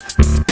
you